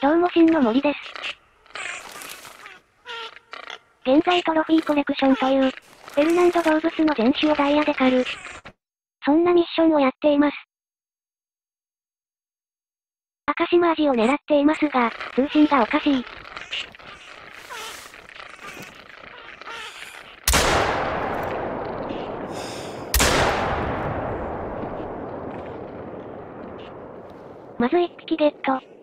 どうも真の森です。現在トロフィーコレクションという、フェルナンド動物の全種をダイヤで狩る。そんなミッションをやっています。赤島味を狙っていますが、通信がおかしい。まず1匹ゲット。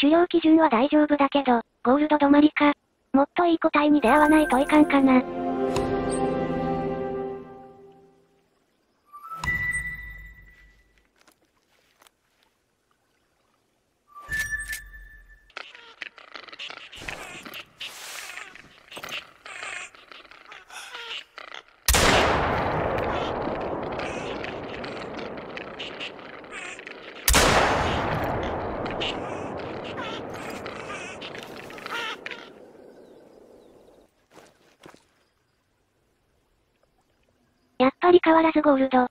狩猟基準は大丈夫だけど、ゴールド止まりか。もっといい個体に出会わないといかんかな。ぱり変わらずゴールド。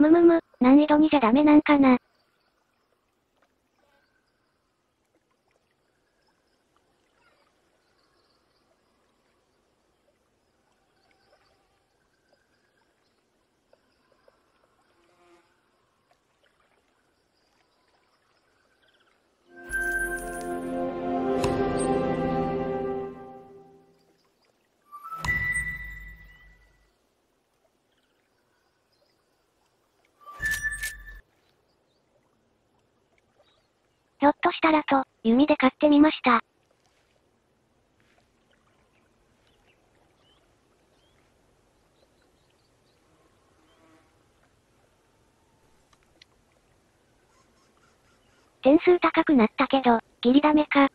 むむむ、難易度にじゃダメなんかな。ょっとしたらと、弓で買ってみました。点数高くなったけど、ギリダメか。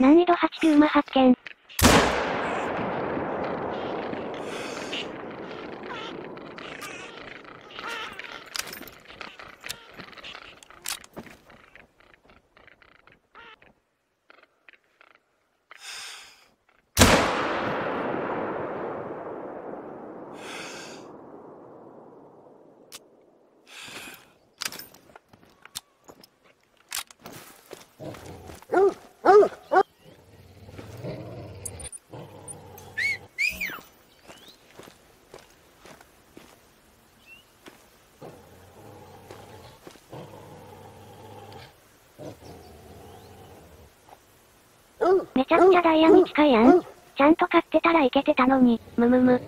難易度8級馬発見。めちゃくちゃダイヤに近いやん。ちゃんと買ってたらいけてたのに、むむむ。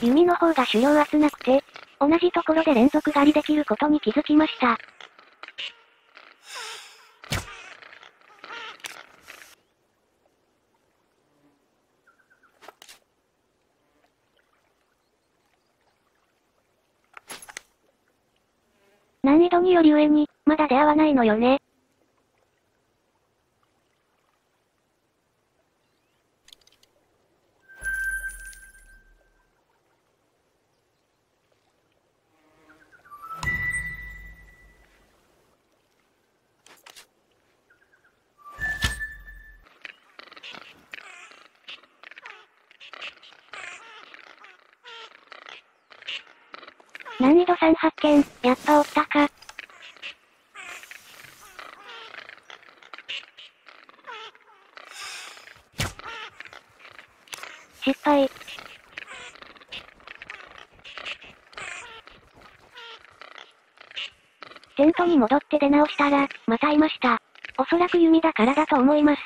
弓の方が狩猟少なくて、同じところで連続狩りできることに気づきました。難易度により上に、まだ出会わないのよね。難易度3発見、やっぱおったか。失敗。テントに戻って出直したら、またいました。おそらく弓だからだと思います。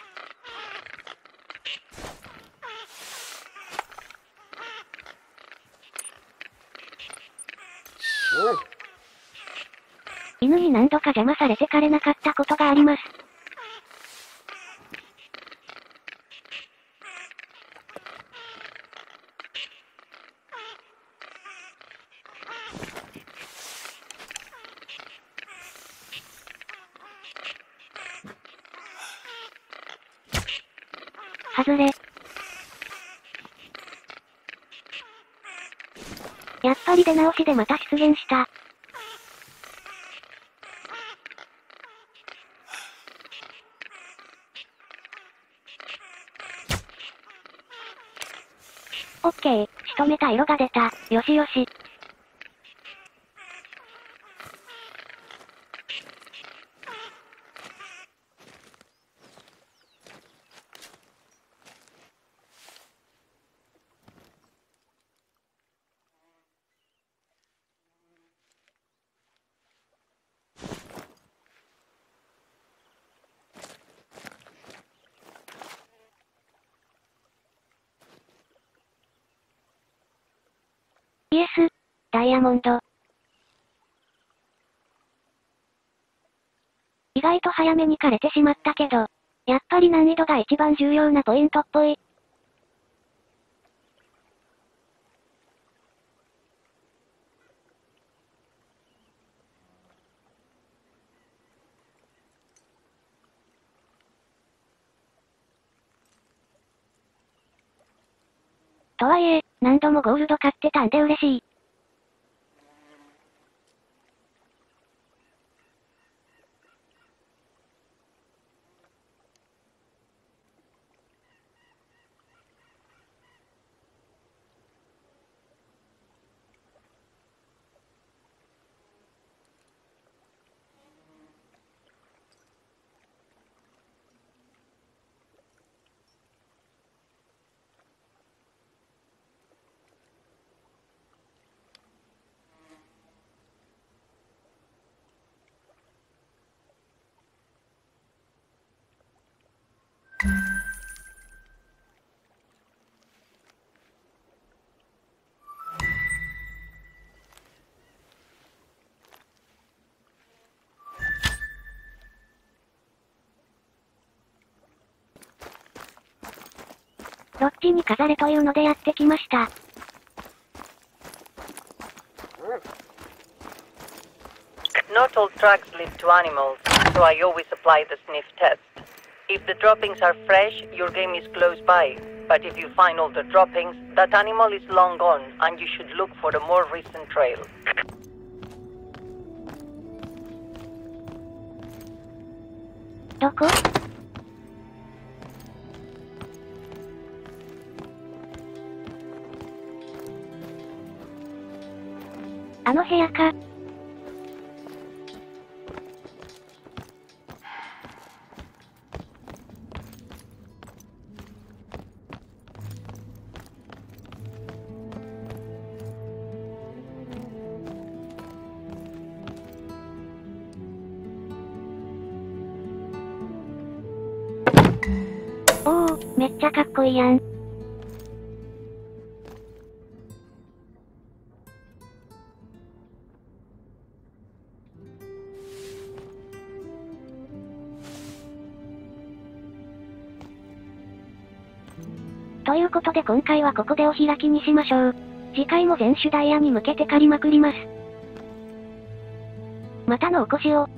犬に何度か邪魔されてかれなかったことがあります。外れ。やっぱり出直しでまた出現した。オッケー、仕留めた色が出た。よしよし。イエス、ダイヤモンド。意外と早めに枯れてしまったけど、やっぱり難易度が一番重要なポイントっぽい。とはいえ、何度もゴールド買ってたんで嬉しい。どっちに飾れというのでやってきました。Not all drugs live to animals, so I always apply the sniff test. If the droppings are fresh, your game is close by. But if you find all the droppings, that animal is long gone, and you should look for the more recent trail. どこあの部屋か。 めっちゃかっこいいやん。ということで今回はここでお開きにしましょう。次回も全種ダイヤに向けて借りまくります。またのお越しを。